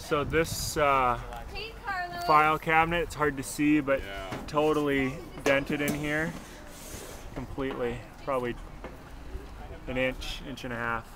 So this uh, file cabinet, it's hard to see, but Yeah. totally dented in here completely. Probably an inch, inch and a half.